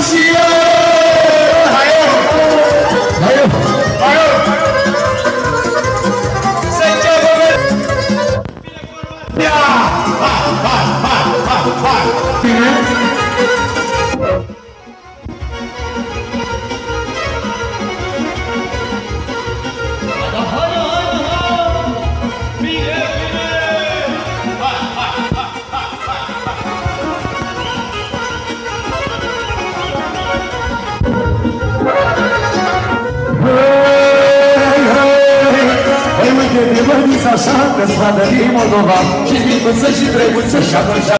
西哟！așa, te spadă din Moldova. Și micuță și drăguță și atunci